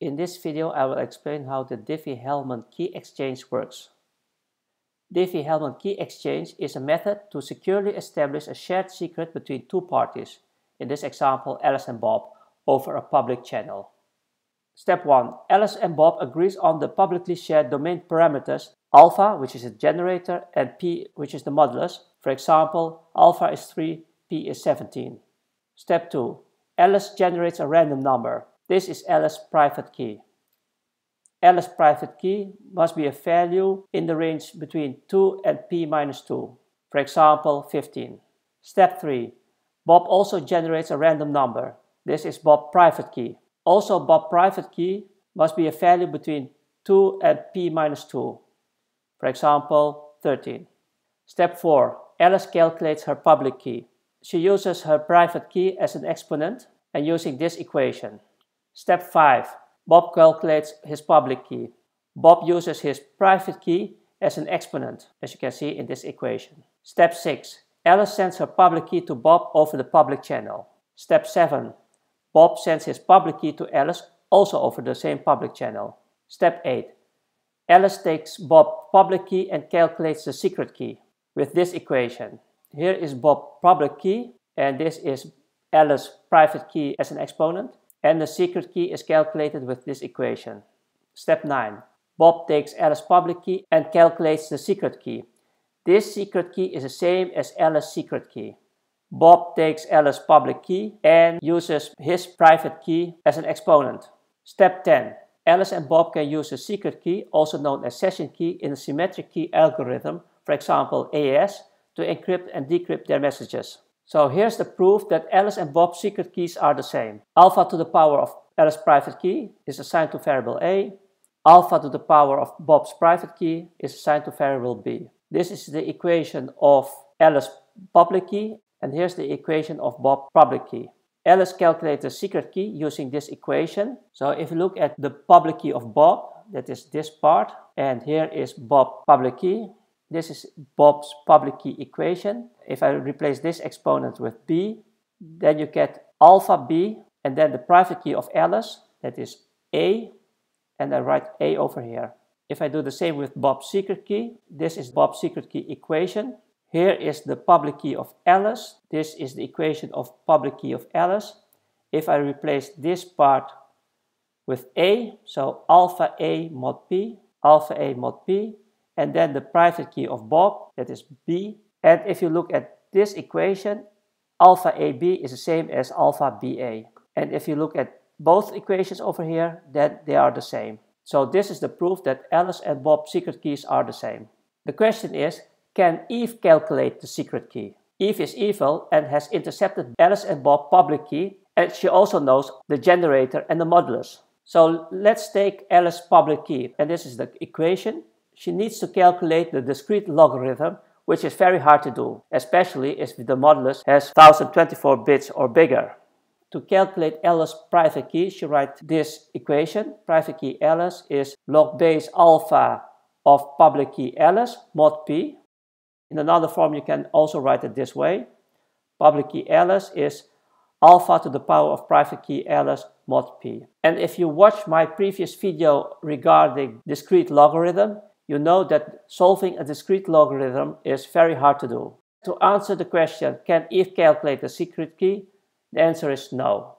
In this video I will explain how the Diffie-Hellman key exchange works. Diffie-Hellman key exchange is a method to securely establish a shared secret between two parties, in this example Alice and Bob, over a public channel. Step 1. Alice and Bob agrees on the publicly shared domain parameters alpha, which is a generator, and p, which is the modulus. For example, alpha is 3, p is 17. Step 2. Alice generates a random number. This is Alice's private key. Alice's private key must be a value in the range between 2 and p minus 2, for example 15. Step 3. Bob also generates a random number. This is Bob's private key. Also Bob's private key must be a value between 2 and p minus 2, for example 13. Step 4. Alice calculates her public key. She uses her private key as an exponent and using this equation. Step 5. Bob calculates his public key. Bob uses his private key as an exponent, as you can see in this equation. Step 6. Alice sends her public key to Bob over the public channel. Step 7. Bob sends his public key to Alice also over the same public channel. Step 8. Alice takes Bob's public key and calculates the secret key with this equation. Here is Bob's public key and this is Alice's private key as an exponent and the secret key is calculated with this equation. Step 9. Bob takes Alice's public key and calculates the secret key. This secret key is the same as Alice's secret key. Bob takes Alice's public key and uses his private key as an exponent. Step 10. Alice and Bob can use the secret key, also known as session key, in a symmetric key algorithm, for example AES, to encrypt and decrypt their messages. So here's the proof that Alice and Bob's secret keys are the same. Alpha to the power of Alice's private key is assigned to variable A. Alpha to the power of Bob's private key is assigned to variable B. This is the equation of Alice's public key and here's the equation of Bob's public key. Alice calculates the secret key using this equation. So if you look at the public key of Bob, that is this part, and here is Bob's public key, this is Bob's public key equation. If I replace this exponent with b, then you get alpha b, and then the private key of Alice, that is a, and I write a over here. If I do the same with Bob's secret key, this is Bob's secret key equation. Here is the public key of Alice. This is the equation of public key of Alice. If I replace this part with A, so alpha A mod P, alpha A mod P, and then the private key of Bob, that is B. And if you look at this equation, alpha AB is the same as alpha BA. And if you look at both equations over here, then they are the same. So this is the proof that Alice and Bob's secret keys are the same. The question is, can Eve calculate the secret key? Eve is evil and has intercepted Alice and Bob's public key, and she also knows the generator and the modulus. So let's take Alice's public key, and this is the equation she needs to calculate the discrete logarithm, which is very hard to do, especially if the modulus has 1024 bits or bigger. To calculate Alice's private key, she writes this equation. Private key Alice is log base alpha of public key Alice mod p. In another form, you can also write it this way. Public key Alice is alpha to the power of private key Alice mod p. And if you watch my previous video regarding discrete logarithm, you know that solving a discrete logarithm is very hard to do. To answer the question, can Eve calculate the secret key? The answer is no.